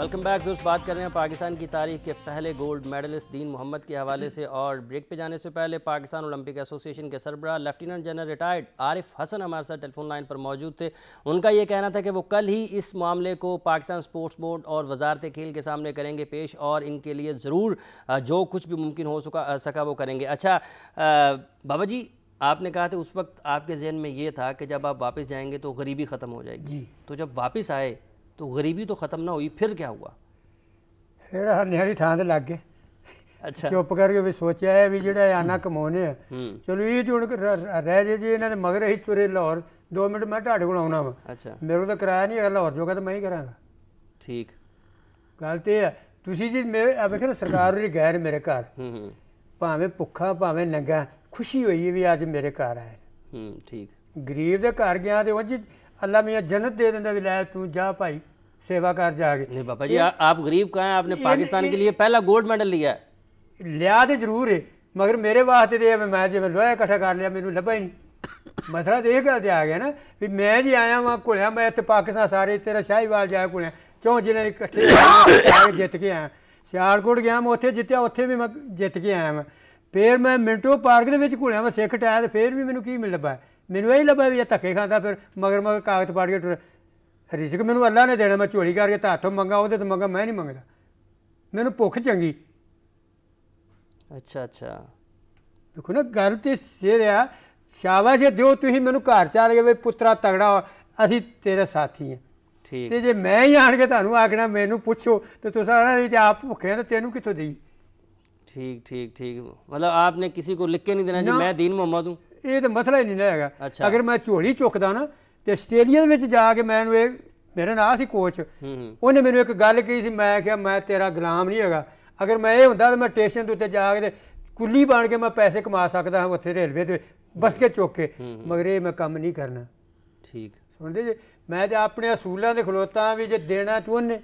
Welcome back दोस्त, बात कर रहे हैं पाकिस्तान की तारीख के पहले गोल्ड मेडलिस्ट दीन मोहम्मद के हवाले से और ब्रेक पे जाने से पहले पाकिस्तान ओलंपिक एसोसिएशन के सरबरा lieutenant general retired Arif Hasan हमारे साथ टेलीफोन लाइन पर मौजूद थे। उनका ये कहना था कि वो कल ही इस मामले को पाकिस्तान स्पोर्ट्स बोर्ड और वजारत खेल के सामने करेंगे पेश और इनके लिए ज़रूर जो कुछ भी मुमकिन हो सका सका वो करेंगे। अच्छा बाबा जी आपने कहा था उस वक्त आपके जहन में ये था कि जब आप वापस जाएंगे तो गरीबी ख़त्म हो जाएगी तो जब वापस आए तो गरीबी तो ख़त्म ना हुई फिर क्या हुआ ਫਿਰ ਨਿਹੜੀ ਥਾਂ ਤੇ ਲੱਗ ਗਏ ਅੱਛਾ ਚੁੱਪ ਕਰਕੇ ਵੀ ਸੋਚਿਆ ਹੈ ਵੀ ਜਿਹੜਾ ਆਨਾ ਕਮਾਉਨੇ ਆ ਹੂੰ ਚਲੋ ਇਹ ਤੇ ਹੁਣ ਰ- ਰਹਿ ਜੇ ਜੀ ਇਹਨਾਂ ਦੇ ਮਗਰ ਹੀ ਤੁਰੇ ਲਾਹੌਰ 2 ਮਿੰਟ ਮੈਂ ਤੁਹਾਡੇ ਕੋਲ ਆਉਣਾ ਵਾ ਅੱਛਾ ਮੇਰੇ ਕੋਲ ਤਾਂ ਕਿਰਾਇਆ ਨਹੀਂ ਹੈਗਾ ਲਾਹੌਰ ਜੋਗਾ ਤਾਂ ਮੈਂ ਹੀ ਕਰਾਂਗਾ ਠੀਕ ਗੱਲ ਤੇ ਇਹ ਹੈ ਤੁਸੀਂ ਜੀ ਮੇਰੇ ਆ ਵੇਖੋ ਨਾ ਸਰਕਾਰ ਵੀ ਗੈਰ ਮੇਰੇ ਘਰ ਹੂੰ ਹੂੰ ਭਾਵੇਂ ਭੁੱਖਾ ਭਾਵੇਂ ਨੰਗਾ ਖੁਸ਼ੀ ਹੋਈ ਹੈ ਵੀ ਅੱਜ ਮੇਰੇ ਘਰ ਆਏ ਹੂੰ ਠੀਕ ਗਰੀਬ ਦੇ ਘਰ ਗਿਆ ਤੇ ਉਹ ਜੀ ਅੱਲਾ ਮੀਆਂ ਜੰਨਤ ਦੇ ਦਿੰਦਾ ਵੀ ਲੈ ਤੂੰ ਜਾ ਭਾਈ ਸੇਵਾ ਕਰ ਜਾ ਕੇ नहीं पापा जी आ, आप गरीब कहाँ हैं आपने पाकिस्तान के लिए पहला गोल्ड मेडल लिया है ਲਿਆ ਤੇ ਜ਼ਰੂਰ ਹੈ ਮਗਰ ਮੇਰੇ ਵਾਸਤੇ ਤੇ ਇਹ ਵੀ ਮੈਂ ਜਿਵੇਂ ਲੋਹਾ ਇਕੱਠਾ ਕਰ ਲਿਆ ਮੈਨੂੰ ਲੱਭਾ ਹੀ ਨਹੀਂ ਮਸਲਾ ਤੇ ਇਹ ਗੱਲ ਤੇ ਆ ਗਿਆ ਨਾ ਵੀ ਮੈਂ ਜੀ ਆਇਆ ਵਾਂ ਘੁਲਿਆ ਮੈਂ ਇੱਥੇ ਪਾਕਿਸਤਾਨ ਸਾਰੇ ਤੇਰਾ ਸ਼ਾਹੀਵਾਲ ਜਾ ਘੁਲਿਆ ਕਿਉਂ ਜਿਹਨੇ ਇਕੱਠੇ ਆ ਕੇ ਜਿੱਤ ਕੇ ਆਇਆ ਸਿਆਲਕੋਟ ਗਿਆ ਮੈਂ ਉੱਥੇ ਜਿੱਤਿਆ ਉੱਥੇ ਵੀ ਮੈਂ ਜਿੱਤ ਕੇ ਆਇਆ ਮੈਂ ਫੇਰ ਮੈਂ ਮਿੰਟੋ ਪਾਰਕ ਦੇ ਵਿੱਚ ਘੁਲਿਆ ਵਾ ਸਿੱਖ ਟਾਇਆ ਤੇ ਫਿਰ ਵੀ ਮੈਨੂੰ ਕੀ ਮਿਲ ਲੱਭਾ? ਮੈਨੂੰ ਇਹ ਲੱਭਾ ਵੀ ਇਹ ਧੱਕੇ ਖਾਂਦਾ ਫਿਰ ਮਗਰ ਮਗਰ ਕਾਗਜ਼ ਪਾੜ ਕੇ ਟੁਰ ਰਿਜ਼ਕ ਮੈਨੂੰ ਅੱਲਾ ਨੇ ਦੇਣਾ ਮੈਂ ਝੋਲੀ ਕਰਕੇ ਤਾਂ ਹੱਥੋਂ ਮੰਗਾ ਉਹਦੇ ਤੋਂ ਮੰਗਾ ਮੈਂ ਨਹੀਂ ਮੰਗਦਾ। ਮੈਨੂੰ ਭੁੱਖ ਚੰਗੀ। ਅੱਛਾ ਅੱਛਾ। ਦੇਖੋ ਨਾ ਗੱਲ ਤੇ ਸਿਰ ਆ ਸ਼ਾਬਾਸ਼ ਦਿਓ ਤੁਸੀਂ ਮੈਨੂੰ ਘਰ ਚਾਲ ਗਏ ਪੁੱਤਰਾ ਤਗੜਾ ਅਸੀਂ ਤੇਰੇ ਸਾਥੀ ਹਾਂ ਠੀਕ। ਤੇ ਜੇ ਮੈਂ ਹੀ ਆਣ ਕੇ ਤੁਹਾਨੂੰ ਆਖਣਾ ਮੈਨੂੰ ਪੁੱਛੋ ਤੇ ਤੁਸੀਂ ਆਣਾ ਆਪ ਭੁੱਖੇ ਤੇ ਤੈਨੂੰ ਕਿੱਥੋਂ ਦੇਈ ठीक ठीक ठीक मतलब आपने किसी को लिख के नहीं देना जी मैं दीन मोहम्मद हूँ ਇਹ ਤਾਂ ਮਸਲਾ ਹੀ ਨਹੀਂ ਨਾ ਹੈਗਾ ਅੱਛਾ। ਅਗਰ ਮੈਂ ਝੋਲੀ ਚੁੱਕਦਾ ਨਾ ਤੇ ਆਸਟ੍ਰੇਲੀਆ ਦੇ ਵਿੱਚ ਜਾ ਕੇ ਮੈਨੂੰ ਇਹ ਮੇਰੇ ਨਾਲ ਸੀ ਕੋਚ हम्म हम्म ਉਹਨੇ ਮੈਨੂੰ ਇੱਕ ਗੱਲ ਕਹੀ ਸੀ ਮੈਂ ਕਿਹਾ ਮੈਂ ਤੇਰਾ ਗੁਲਾਮ ਨਹੀਂ ਹੈਗਾ ਅਗਰ ਮੈਂ ਇਹ ਹੁੰਦਾ ਤਾਂ ਮੈਂ ਸਟੇਸ਼ਨ ਦੇ ਉੱਤੇ ਜਾ ਕੇ ਤੇ ਕੁੱਲੀ ਬਣ ਕੇ ਮੈਂ ਪੈਸੇ ਕਮਾ ਸਕਦਾ ਹਾਂ ਉੱਥੇ ਰੇਲਵੇ ਤੇ ਬਸ ਕੇ ਚੁੱਕ ਕੇ ਮਗਰ ਇਹ ਮੈਂ ਕੰਮ ਨਹੀਂ ਕਰਨਾ ठीक ਸੁਣਦੇ ਜੇ ਮੈਂ ਤੇ ਆਪਣੇ ਅਸੂਲਾਂ ਦੇ ਖਲੋਤਾ ਵੀ ਜੇ ਦੇਣਾ ਤੂੰ ਉਹਨੇ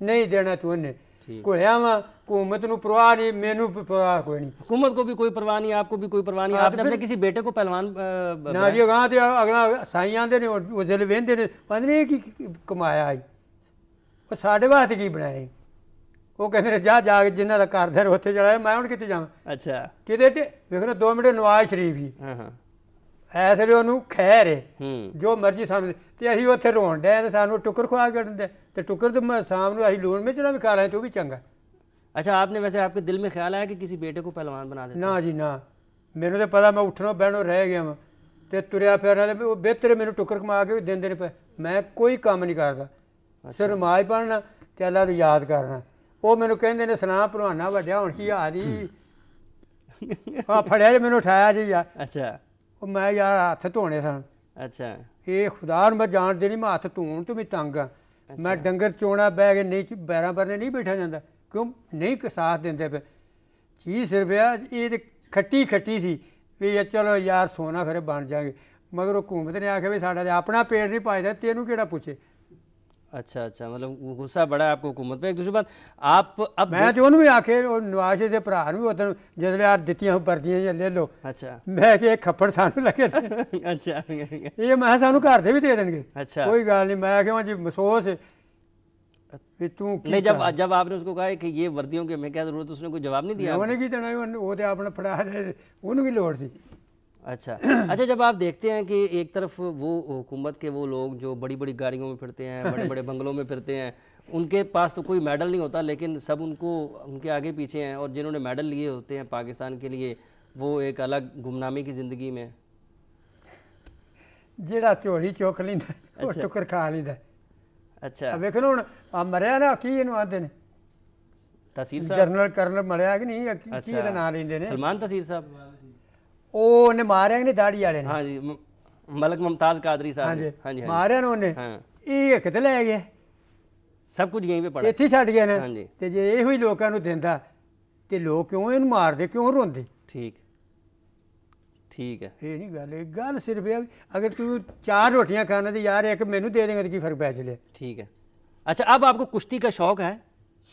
ਨਹੀਂ ਦੇਣਾ ਤੂੰ ਉਹਨੇ ठीक ਘੁਲਿਆ ਵਾ ਹਕੂਮਤ ਨੂੰ ਪਰਵਾਹ ਨਹੀਂ ਮੈਨੂੰ ਪ- ਪਰਵਾਹ ਕੋਈ ਨਹੀਂ हुकूमत को भी कोई परवाह नहीं आपको भी कोई परवाह नहीं हाँ, तो आपने अपने किसी बेटे को पहलवान अ, ब- ਨਾ ਜੀ ਅਗਾਂਹ ਤੇ ਅਗਲਾ ਸਾਈਂ ਆਂਦੇ ਨੇ ਉਹ ਉਹ ਜਿਹੜੇ ਵੇਂਦੇ ਨੇ ਪਤਾ ਨਹੀਂ ਇਹ ਕੀ ਕੀ ਕਮਾਇਆ ਹੈ ਉਹ ਸਾਡੇ ਵਾਸਤੇ ਕੀ ਬਣਾਇਆ ਈ? ਉਹ ਕਹਿੰਦੇ ਨੇ ਜਾ ਜਾ ਕੇ ਜਿਨ੍ਹਾਂ ਦਾ ਘਰ ਉੱਥੇ ਚਲਾਇਆ ਮੈਂ ਹੁਣ ਕਿੱਥੇ ਜਾਵਾਂ अच्छा ਕਿਤੇ ਤੇ ਵੇਖੋ ਨਾ 2 ਮਿੰਟ ਨਵਾਜ਼ ਸ਼ਰੀਫ ਹੀ हाँ हाँ ਐਸ ਵੇਲੇ ਉਹਨੂੰ ਖੈਰ ਹੈ हम्म ਜੋ ਮਰਜ਼ੀ ਸਾਨੂੰ ਤੇ ਅਸੀਂ ਉੱਥੇ ਰੋਣ ਡਏ ਤੇ ਸਾਨੂੰ ਟੁੱਕਰ ਖਵਾ ਕੇ ਦਿੰਦੇ ਤੇ ਟੁੱਕਰ ਤੇ ਮੈਂ ਸ਼ਾਮ ਨੂੰ ਅਸੀਂ ਲੂਣ ਮਿਰਚ ਨਾਲ ਵੀ ਖਾ ਲੈਂ ਤੇ ਉਹ ਵੀ ਚੰਗਾ अच्छा आपने वैसे आपके दिल में ख्याल आया कि किसी बेटे को पहलवान बना देते ਨਾ ਜੀ ਨਾ ਮੈਨੂੰ ਤਾਂ ਪਤਾ ਮੈਂ ਉੱਠਣੋਂ ਬਹਿਣੋਂ ਰਹਿ ਗਿਆ ਵਾਂ ਤੇ ਤੁਰਿਆ ਫਿਰਨਾ ਤੇ ਉਹ ਬਿਹਤਰ ਮੈਨੂੰ ਟੁੱਕਰ ਕਮਾ ਕੇ ਵੀ ਦਿੰਦੇ ਨੇ ਪਏ ਮੈਂ ਕੋਈ ਕੰਮ ਨਹੀਂ ਕਰਦਾ ਸਿਰ ਨਮਾਜ਼ ਪੜ੍ਹਨਾ ਤੇ ਅੱਲਾ ਨੂੰ ਯਾਦ ਕਰਨਾ ਉਹ ਮੈਨੂੰ ਕਹਿੰਦੇ ਨੇ ਸਲਾਮ ਭਲਵਾਨਾ ਵੱਡਿਆ ਹੁਣ ਕੀ ਹਾਲ ਈ ਆ ਫੜਿਆ ਜੇ ਮੈਨੂੰ ਉਠਾਇਆ ਜੀ ਯਾਰ अच्छा ਉਹ ਮੈਂ ਯਾਰ ਹੱਥ ਧੋਣੇ ਸਨ अच्छा ਇਹ ਖੁਦਾ ਨੂੰ ਮੈਂ ਜਾਣਦੇ ਨਹੀਂ ਮੈਂ ਹੱਥ ਧੋਣ ਤੋਂ ਵੀ ਤੰਗ ਆ ਮੈਂ ਡੰਗਰ ਚੋਣਾ ਬਹਿ ਕੇ ਨਹੀਂ ਬੈਰਾਂ ਪਰਨੇ ਨਹੀਂ ਬੈਠਾ ਜਾਂਦਾ। ਕਿਉਂ? ਨਹੀਂ ਸਾਥ ਦਿੰਦੇ ਪਏ। ਚੀਜ਼ ਸਿਰਫ ਆ ਇਹ ਤੇ ਖੱਟੀ ਖੱਟੀ ਸੀ ਵੀ ਇਹ ਚਲੋ ਯਾਰ ਸੋਨਾ ਖਰੇ ਬਣ ਜਾਗੇ। ਮਗਰ ਹਕੂਮਤ ਨੇ ਆਖਿਆ ਵੀ ਸਾਡਾ ਤੇ ਆਪਣਾ ਪੇਟ ਨਹੀਂ ਪਾਇਦਾ ਤੈਨੂੰ ਕਿਹੜਾ ਪੁੱਛੇ? अच्छा अच्छा मतलब गुस्सा बड़ा आपको हुकूमत पे। एक दूसरी बात आप अब मैं तो उन्होंने आखे नवाज़ के भरा भी उदन जिसले आ दित्तियाँ वर्दियाँ ले लो। अच्छा। मैं कि खप्पड़ सानू लगे अच्छा, अच्छा, अच्छा ये मैं सानू घर दे भी दे देंगे अच्छा। कोई गल नहीं मैं कि जी मसोस तू नहीं जब जब आपने उसको कहा कि ये वर्दियों के मैं क्या ज़रूरत उसने कोई जवाब नहीं दिया उन्होंने की देना वो तो अपना फड़ा उन्होंने की लौड़ थी। अच्छा अच्छा जब आप देखते हैं कि एक तरफ वो हुकूमत के वो लोग जो बड़ी बड़ी गाड़ियों में फिरते हैं बड़े बड़े बंगलों में फिरते हैं उनके पास तो कोई मेडल नहीं होता लेकिन सब उनको उनके आगे पीछे हैं और जिन्होंने मेडल लिए होते हैं पाकिस्तान के लिए वो एक अलग गुमनामी की ज़िंदगी में ਜਿਹੜਾ ਝੋਲੀ ਚੁੱਕ ਲੈਂਦਾ ਉਹ ਟੁੱਕਰ ਖਾ ਲੈਂਦਾ अच्छा ਆ ਵੇਖ ਲਓ ਹੁਣ ਆ ਮਰਿਆ ਨਾ ਕੀ ਇਹਨੂੰ ਆਂਦੇ ਨੇ तसीर साहब ਜਰਨਲ ਕਰਨਲ ਮਰਿਆ ਕਿ ਨਹੀਂ ਆ ਕੀ ਕੀ अच्छा ਇਹਦਾ ਨਾਂ ਲੈਂਦੇ ਨੇ सलमान तसीर साहब ਉਹ ਉਹਨੇ ਮਾਰਿਆ ਕਿ ਨਹੀਂ ਦਾੜੀ ਵਾਲੇ ਨੇ हाँ जी म- मलक मुमताज़ कादरी साहब ਹਾਂਜੀ ने। हाँ जी हाँ ਮਾਰਿਆ ਨਾ ਉਹਨੇ जी हाँ ਇਹ ਇੱਕ ਤੇ ਲੈ ਗਿਆ सब कुछ यहीं पे पड़ा ਇੱਥੇ ਹੀ ਛੱਡ ਗਏ ਨੇ ਹਾਂਜੀ। ਤੇ ਜੇ ਇਹੋ ਹੀ ਲੋਕਾਂ ਨੂੰ ਦਿੰਦਾ ਤੇ ਲੋਕ ਕਿਉਂ ਇਹਨੂੰ ਮਾਰਦੇ ਕਿਉਂ ਰੋਂਦੇ ठीक ठीक है ਇਹ ਨਹੀਂ ਗੱਲ ਇਹ ਗੱਲ ਸਿਰਫ ਇਹ ਆ ਵੀ ਅਗਰ ਤੂੰ ਚਾਰ ਰੋਟੀਆਂ ਖਾਣਾ ਤੇ ਯਾਰ ਇੱਕ ਮੈਨੂੰ ਦੇ ਦੇਂਗਾ ਤੇ ਕੀ ਫਰਕ ਪੈ ਚਲੇ ठीक है अच्छा अब आपको कुश्ती का शौक है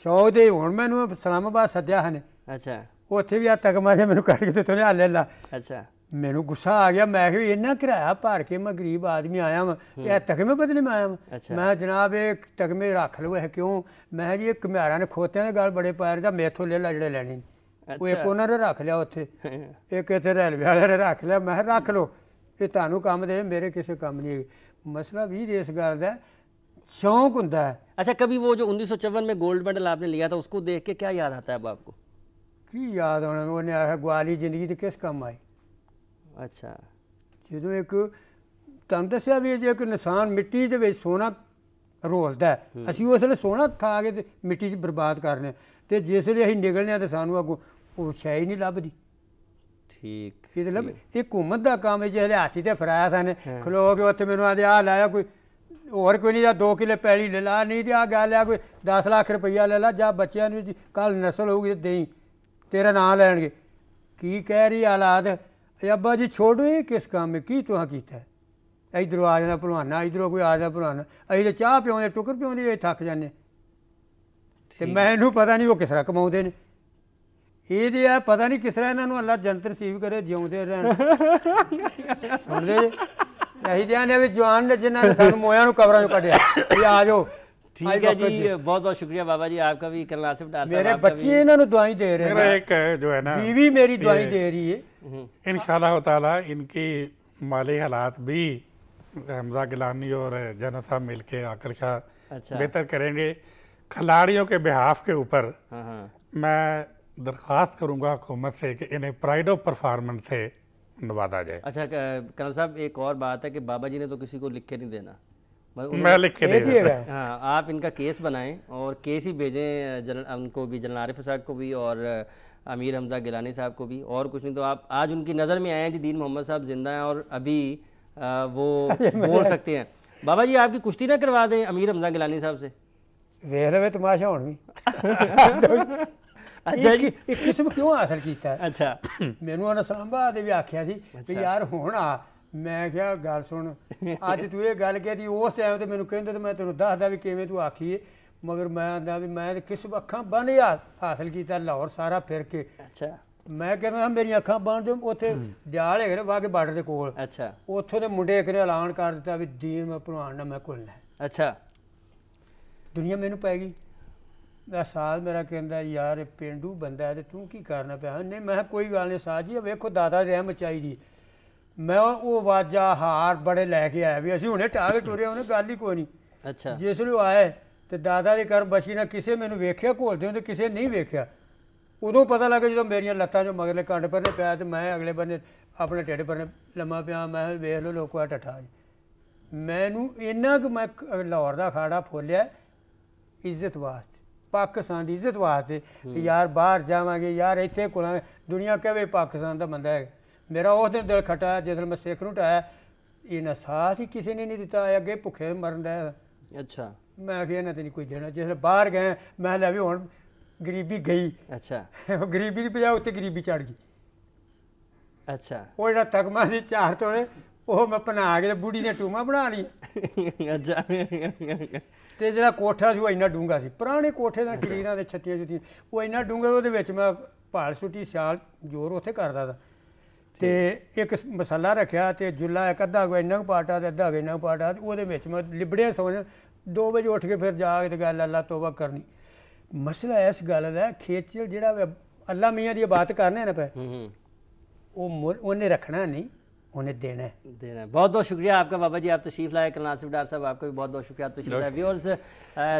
ਸ਼ੌਕ ਦੇ ਹੁਣ ਮੈਨੂੰ ਇਸਲਾਮਾਬਾਦ ਸੱਦਿਆ ਹਨ अच्छा ਉੱਥੇ ਵੀ ਆ ਤੱਕ ਮਾਰਿਆ ਮੈਨੂੰ ਕੱਢ ਕੇ ਤੇ ਤੁਰਿਆ ਲੈ ਲਾ अच्छा ਮੈਨੂੰ ਗੁੱਸਾ ਆ ਗਿਆ ਮੈਂ ਕਿਹਾ ਇੰਨਾ ਕਿਰਾਇਆ ਭਰ ਕੇ ਮੈਂ ਗਰੀਬ ਆਦਮੀ ਆਇਆ ਵਾਂ ਇਹ ਤਕਮੇ ਬਦਲੇ ਮੈਂ ਆਇਆ ਵਾਂ ਅੱਛਾ। ਮੈਂ ਜਨਾਬ ਇਹ ਤਕਮੇ ਰੱਖ ਲਓ ਇਹ ਕਿਉਂ ਮੈਂ ਕਿਹਾ ਜੀ ਇਹ ਘੁਮਿਆਰਾਂ ਨੇ ਖੋਤਿਆਂ ਦੇ ਗੱਲ ਬੜੇ ਪਾਏ ਦਾ ਮੇਥੋਂ ਲੈ ਲੈ ਜਿਹੜੇ ਲੈਣੇ ਨੇ ਉਹ ਇੱਕ ਅੱਛਾ। ਉਹਨਾਂ ਨੇ ਰੱਖ ਲਿਆ ਉੱਥੇ ਇੱਕ ਇੱਥੇ ਰੈਲਵੇ ਵਾਲੇ ਨੇ ਰੱਖ ਲਿਆ ਮੈਂ ਕਿਹਾ ਰੱਖ ਲਓ ਇਹ ਤੁਹਾਨੂੰ ਕੰਮ ਦੇ ਮੇਰੇ ਕਿਸੇ ਕੰਮ ਨਹੀਂ ਮਸਲਾ ਵੀ ਇਸ ਗੱਲ ਦਾ ਸ਼ੌਂਕ ਹੁੰਦਾ ਹੈ अच्छा कभी वो जो उन्नीस में गोल्ड मेडल आपने लिया था उसको देख के क्या याद आता है अब आपको ਕੀ ਯਾਦ ਆਉਣਾ ਉਹਨੇ ਆਖਿਆ ਗਵਾਲੀ ਜ਼ਿੰਦਗੀ ਤੇ ਕਿਸ ਕੰਮ ਆਈ? ਅੱਛਾ। ਜਦੋਂ ਇੱਕ ਤੁਹਾਨੂੰ ਦੱਸਿਆ ਵੀ ਜੇ ਇੱਕ ਨਿਸ਼ਾਨ ਮਿੱਟੀ ਦੇ ਵਿੱਚ ਸੋਨਾ ਰੋਲਦਾ ਅਸੀਂ ਉਸ ਵੇਲੇ ਸੋਨਾ ਖਾ ਕੇ ਤੇ ਮਿੱਟੀ 'ਚ ਬਰਬਾਦ ਕਰਨੇ ਤੇ ਜਿਸ ਵੇਲੇ ਅਸੀਂ ਨਿਕਲਨੇ ਆ ਤੇ ਸਾਨੂੰ ਅੱਗੋਂ ਉਹ ਸ਼ੈ ਹੀ ਨਹੀਂ ਲੱਭਦੀ। ਠੀਕ ਫਿਰ ਲੱਭ ਇਹ ਹਕੂਮਤ ਦਾ ਕੰਮ ਹੈ ਜਿਹੜੇ ਹਾਥੀ ਤੇ ਫਰਾਇਆ ਸਾਨੇ ਖਲੋ ਕੇ ਉੱਥੇ ਮੈਨੂੰ ਆਦੇ ਆ ਲਾਇਆ ਕੋਈ ਹੋਰ ਕੋਈ ਨਹੀਂ ਜਾਂ 2 ਕਿਲੇ ਪੈਲੀ ਲੈ ਲਾ ਨਹੀਂ ਤੇ ਆ ਗੱਲ ਆ ਕੋਈ 10 ਲੱਖ ਰੁਪਈਆ ਲੈ ਲਾ ਜਾਂ ਬੱਚਿਆਂ ਨੂੰ ਕੱਲ ਨਸਲ ਹੋਊਗੀ ਤੇ ਦੇਈ। ਤੇਰਾ ਨਾਂ ਲੈਣਗੇ। ਕੀ ਕਹਿ ਰਹੀ ਹਾਲਾਤ? ਇਹ ਅੱਬਾ ਜੀ ਛੋੜੋ ਇਹ ਕਿਸ ਕੰਮ ਕੀ ਤੁਹਾਂ ਕੀਤਾ? ਇੱਧਰੋਂ ਆ ਜਾਂਦਾ ਭਲਵਾਨਾ ਇੱਧਰੋਂ ਕੋਈ ਆ ਜਾਂਦਾ ਭਲਵਾਨਾ। ਅਸੀਂ ਤੇ ਚਾਹ ਪਿਉਂਦੇ ਟੁਕਰ ਪਿਉਂਦੇ ਇਹ ਥੱਕ ਜਾਂਦੇ। ਤੇ ਮੈਨੂੰ ਪਤਾ ਨਹੀਂ ਉਹ ਕਿਸ ਤਰ੍ਹਾਂ ਕਮਾਉਂਦੇ ਨੇ। ਇਹ ਤੇ ਆ ਪਤਾ ਨਹੀਂ ਕਿਸ ਤਰ੍ਹਾਂ ਇਹਨਾਂ ਨੂੰ ਅੱਲਾ ਜੰਤ ਨਸੀਬ ਕਰੇ ਜਿਉਂਦੇ ਰਹਿਣ। ਸੁਣਦੇ? ਅਸੀਂ ਤੇ ਆਨੇ ਵੀ ਜਵਾਨ ਨੇ ਜਿਨ੍ਹਾਂ ਨੇ ਸਾਨੂੰ ਮੋਇਆਂ ਨੂੰ ਕਬਰਾਂ ਚੋਂ ਕੱਢਿਆ। ਵੀ ਆ ਜਾਓ। ठीक आज है वक्त जी दे। बहुत बहुत शुक्रिया बाबा जी आपका भी करल आसिफ डार साहब ਮੇਰੇ आपका भी ਬੱਚੇ ਇਹਨਾਂ ਨੂੰ ਦਵਾਈ ਦੇ ਰਹੇ मेरा ਨੇ एक जो है ना बीवी मेरी दवाई दे रही है हम्म, इन ताला इनकी माली हालात भी हमजा गिलानी और जन्नत साहब मिल के आकर शाह अच्छा बेहतर करेंगे खिलाड़ियों के बिहाफ के ऊपर हाँ हाँ मैं दरख्वास्त करूंगा हुकूमत से कि इन्हें प्राइड ऑफ परफॉर्मेंस से नवाजा जाए अच्छा क- कर्नल साहब एक और बात है कि बाबा जी ने तो किसी को लिख के नहीं देना बस उन्होंने- मैं लिख के ये दे दिए देता गए हाँ आप इनका केस बनाएं और केस ही भेजें जनरल उनको भी जनरल आरिफ साहब को भी और अमीर हमजा गिलानी साहब को भी और कुछ नहीं तो आप आज उनकी नज़र में आए हैं जी दीन मोहम्मद साहब जिंदा हैं और अभी आ, वो बोल सकते हैं बाबा जी आपकी कुश्ती ना करवा दें अमीर हमजा गिलानी साहब से ਵੇਖ ਲਵੇ ਤਮਾਸ਼ਾ ਹੁਣ ਵੀ ਅੱਛਾ ਜੀ ਇਹ ਕਿਸਮ ਕਿਉਂ ਹਾਸਲ ਕੀਤਾ ਹੈ? अच्छा ਮੈਨੂੰ ਉਹਨਾਂ ਸਲਾਮਾਬਾਦ ਦੇ ਵੀ ਆਖਿਆ ਸੀ ਵੀ ਯਾਰ ਹੁਣ ਆ ਮੈਂ ਕਿਹਾ ਗੱਲ ਸੁਣ ਅੱਜ ਤੂੰ ਇਹ ਗੱਲ ਕਹਦੀ ਉਸ ਟਾਈਮ ਤੇ ਮੈਨੂੰ ਕਹਿੰਦੇ ਤੇ ਮੈਂ ਤੈਨੂੰ ਦੱਸਦਾ ਵੀ ਕਿਵੇਂ ਤੂੰ ਆਖੀਏ। ਮਗਰ ਮੈਂ ਆਂਦਾ ਵੀ ਮੈਂ ਤੇ ਕਿਸ ਅੱਖਾਂ ਬੰਨ ਹਾਸਲ ਕੀਤਾ ਲਾਹੌਰ ਸਾਰਾ ਫਿਰ ਕੇ। ਅੱਛਾ। ਮੈਂ ਕਹਿੰਦਾ ਮੇਰੀਆਂ ਅੱਖਾਂ ਬੰਨ ਦੇ ਉੱਥੇ ਜਾਲ ਹੈਗੇ ਨੇ ਵਾਗੇ ਬਾਰਡਰ ਦੇ ਕੋਲ। ਅੱਛਾ। ਉੱਥੋਂ ਦੇ ਮੁੰਡੇ ਇੱਕ ਨੇ ਐਲਾਨ ਕਰ ਦਿੱਤਾ ਵੀ ਦੀਨ ਮੈਂ ਭਲਵਾਨ ਨਾ ਮੈਂ ਕੋਲਣਾ ਅੱਛਾ। ਦੁਨੀਆ ਮੈਨੂੰ ਪੈ ਗਈ। ਦਾ ਸਾਧ ਮੇਰਾ ਕਹਿੰਦਾ ਯਾਰ ਪਿੰਡੂ ਬੰਦਾ ਤੇ ਤੂੰ ਕੀ ਕਰਨਾ ਪਿਆ? ਨਹੀਂ ਮੈਂ ਕੋਈ ਗੱਲ ਨਹੀਂ ਸਾਧ ਜੀ ਵੇਖੋ ਦਾਦਾ ਰਹਿਮ ਮਚਾਈ ਦੀ। ਮੈਂ ਉਹ ਵਾਜਾ ਹਾਰ ਬੜੇ ਲੈ ਕੇ ਆਇਆ ਵੀ ਅਸੀਂ ਹੁਣੇ ਟਾਗੇ ਟੁਰੇ ਉਹਨੇ ਗੱਲ ਹੀ ਕੋਈ ਨਹੀਂ ਅੱਛਾ। ਜਿਸ ਨੂੰ ਆਏ ਤੇ ਦਾਦਾ ਦੇ ਘਰ ਬਸ਼ੀ ਨਾ ਕਿਸੇ ਮੈਨੂੰ ਵੇਖਿਆ ਘੋਲਦੇ ਹੁੰਦੇ ਕਿਸੇ ਨਹੀਂ ਵੇਖਿਆ। ਉਦੋਂ ਪਤਾ ਲੱਗਾ ਜਦੋਂ ਮੇਰੀਆਂ ਲੱਤਾਂ 'ਚੋਂ ਮਗਰਲੇ ਕੰਡ ਪਰਨੇ ਪਿਆ ਤੇ ਮੈਂ ਅਗਲੇ ਬੰਨੇ ਆਪਣੇ ਢਿੱਡ ਪਰਨੇ ਲੰਮਾ ਪਿਆ ਮੈਂ ਵੇਖ ਲੋ ਲੋਕੋ ਆ ਜੀ। ਮੈਨੂੰ ਇੰਨਾ ਕਿ ਮੈਂ ਲਾਹੌਰ ਦਾ ਖਾੜਾ ਫੋਲਿਆ ਇੱਜ਼ਤ ਵਾਸਤੇ ਪਾਕਿਸਤਾਨ ਦੀ ਇੱਜ਼ਤ ਵਾਸਤੇ ਯਾਰ ਬਾਹਰ ਜਾਵਾਂਗੇ ਯਾਰ ਇੱਥੇ ਕੋਲਾਂ ਦੁਨੀਆ ਕਹਵੇ ਪਾਕਿਸਤਾਨ ਦਾ ਬੰਦਾ ਹੈ ਮੇਰਾ ਉਸ ਦਿਨ ਦਿਲ ਖਟਾ ਦਿਨ ਮੈਂ ਸਿੱਖ ਨੂੰ ਟਾਇਆ ਇਹਨਾਂ ਸਾਥ ਹੀ ਕਿਸੇ ਨੇ ਨਹੀਂ ਦਿੱਤਾ ਅੱਗੇ ਭੁੱਖੇ ਮਰਨ ਦਾ। ਅੱਛਾ। ਮੈਂ ਕਿਹਾ ਇਹਨਾਂ ਤੇ ਨਹੀਂ ਕੋਈ ਦੇਣਾ। ਜਿਸ ਬਾਹਰ ਗਏ ਮੈਂ ਲੈ ਵੀ ਹੁਣ ਗਰੀਬੀ ਗਈ। ਅੱਛਾ। ਗਰੀਬੀ ਦੀ ਬਜਾਏ ਉੱਤੇ ਗਰੀਬੀ ਚੜ ਗਈ। ਅੱਛਾ। ਉਹ ਜਿਹੜਾ ਤਗਮਾ ਸੀ ਚਾਰ ਤੋਲੇ ਉਹ ਮੈਂ ਪਨਾ ਕੇ ਬੁੜੀ ਨੇ ਟੂਮਾ ਬਣਾ ਲਈ ਅੱਛਾ। ਤੇ ਜਿਹੜਾ ਕੋਠਾ ਸੀ ਉਹ ਇੰਨਾ ਡੂੰਗਾ ਸੀ। ਪੁਰਾਣੇ ਕੋਠੇ ਦਾ ਕਲੀਰਾਂ ਦੇ ਛੱਤੀਆਂ ਜੁੱਤੀਆਂ ਉਹ ਇੰਨਾ ਡੂੰਗਾ ਉਹਦੇ ਵਿੱਚ ਮੈਂ ਭਾਲ ਸੁੱਟੀ ਸਿਆਲ ਜੋਰ ਉੱਥੇ ਕਰਦਾ ਸੀ ਤੇ ਇੱਕ ਮਸਾਲਾ ਰੱਖਿਆ ਤੇ ਜੁੱਲਾ ਇੱਕ ਅੱਧਾ ਇੰਨਾ ਕੁ ਪਾਟਾ ਤੇ ਅੱਧਾ ਇੰਨਾ ਕੁ ਪਾਟਾ ਉਹਦੇ ਵਿੱਚ ਮੈਂ ਲਿਬੜੇ ਸੋਚ 2 ਵਜੇ ਉੱਠ ਕੇ ਫਿਰ ਜਾ ਕੇ ਤੇ ਗੱਲ ਅੱਲਾ ਤੋਬਾ ਕਰਨੀ। ਮਸਲਾ ਇਸ ਗੱਲ ਦਾ ਖੇਚਲ ਜਿਹੜਾ ਅੱਲਾ ਮੀਆਂ ਦੀ ਬਾਤ ਕਰਨੇ ਨਾ ਪੈ ਉਹ ਉਹਨੇ ਰੱਖਣਾ ਨਹੀਂ। उन्हें देना है। देना है। बहुत बहुत शुक्रिया आपका बाबा जी आप तशरीफ़ लाए कल नासिफ डार साहब आपका भी बहुत बहुत शुक्रिया। आप व्यूअर्स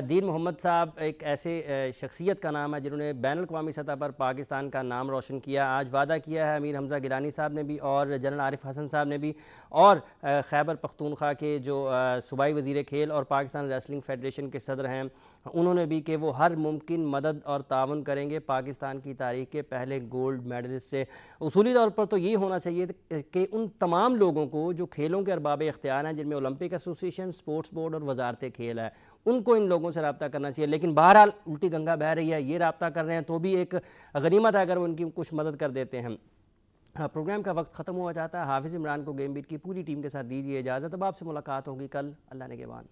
दीन मोहम्मद साहब एक ऐसे शख्सियत का नाम है जिन्होंने बैन अवी सतह पर पाकिस्तान का नाम रोशन किया आज वादा किया है। अमीर हमजा गिलानी साहब ने भी और जनरल आरिफ हसन साहब ने भी और खैबर पख्तूनख्वा के जो सूबाई वज़ीर खेल और पाकिस्तान रेसलिंग फेडरेशन के सदर हैं उन्होंने भी कि वो हर मुमकिन मदद और ताउन करेंगे। पाकिस्तान की तारीख के पहले गोल्ड मेडलिस्ट से। उसूली तौर पर तो ये होना चाहिए कि उन तमाम लोगों को जो खेलों के अरबाब इख्तियार हैं, जिनमें ओलंपिक एसोसिएशन, स्पोर्ट्स बोर्ड और वजारत खेल है, उनको इन लोगों से रबता करना चाहिए। लेकिन बहरहाल उल्टी गंगा बह रही है, ये रबता कर रहे हैं तो भी एक गनीमत है अगर उनकी कुछ मदद कर देते हैं। हाँ प्रोग्राम का वक्त ख़त्म हुआ जाता है। हाफिज़ इमरान को गेम बीट की पूरी टीम के साथ दीजिए इजाज़त। अब आपसे मुलाकात होगी कल। अल्लाह ने के बाद